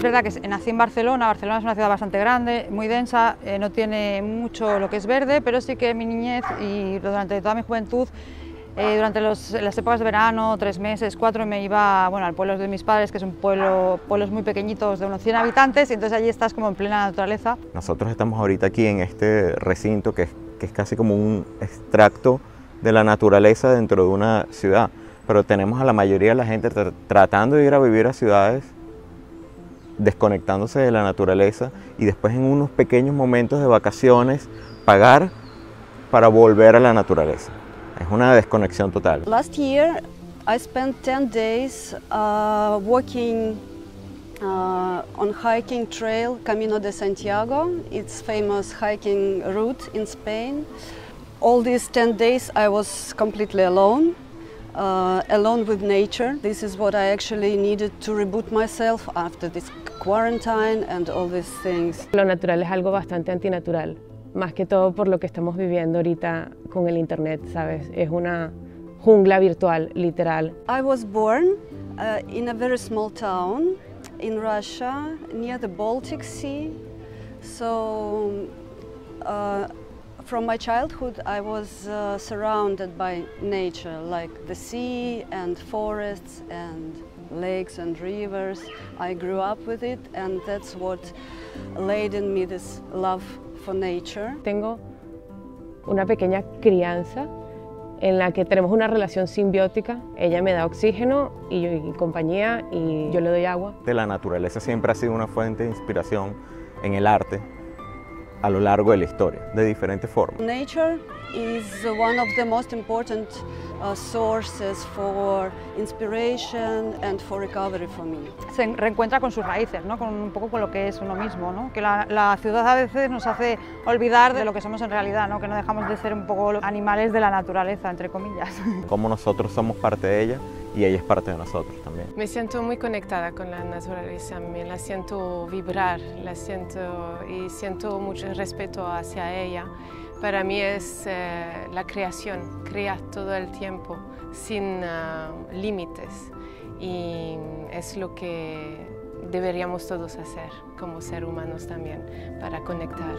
Es verdad que nací en Barcelona, Barcelona es una ciudad bastante grande, muy densa, eh, no tiene mucho lo que es verde, pero sí que mi niñez y durante toda mi juventud, eh, durante las épocas de verano, tres meses, cuatro, me iba bueno, al pueblo de mis padres, que es un pueblo, pueblos muy pequeñitos de unos 100 habitantes, y entonces allí estás como en plena naturaleza. Nosotros estamos ahorita aquí en este recinto que que es casi como un extracto de la naturaleza dentro de una ciudad, pero tenemos a la mayoría de la gente tratando de ir a vivir a ciudades desconectándose de la naturaleza y después en unos pequeños momentos de vacaciones pagar para volver a la naturaleza. Es una desconexión total. Last year I spent 10 days uh, walking uh, on hiking trail Camino de Santiago. It's famous hiking route in Spain. All these 10 days I was completely alone. Uh, alone with nature. This is what I actually needed to reboot myself after this quarantine and all these things. Lo natural es algo bastante antinatural, más que todo por lo que estamos viviendo ahorita con el internet, ¿sabes? Es una jungla virtual, literal. I was born uh, in a very small town in Russia near the Baltic Sea. So uh, From my childhood, I was uh, surrounded by nature, like the sea and forests and lakes and rivers. I grew up with it, and that's what laid in me this love for nature. Tengo una pequeña crianza en la que tenemos una relación simbiótica. Ella me da oxígeno y, yo, y compañía y yo le doy agua. De la naturaleza siempre ha sido una fuente de inspiración en el arte a lo largo de la historia, de diferentes formas. Is one of the most important uh, sources for inspiration and for recovery for me. Se reencuentra con sus raíces, ¿no? con un poco con lo que es uno mismo, ¿no? que la, la, ciudad a veces nos hace olvidar de lo que somos en realidad, ¿no? que no dejamos de ser un poco animales de la naturaleza, entre comillas. Como nosotros somos parte de ella y ella es parte de nosotros también. Me siento muy conectada con la naturaleza, me la siento vibrar, la siento y siento mucho respeto hacia ella. Para mí es eh, la creación, crea todo el tiempo sin uh, límites y es lo que deberíamos todos hacer como seres humanos también para conectar.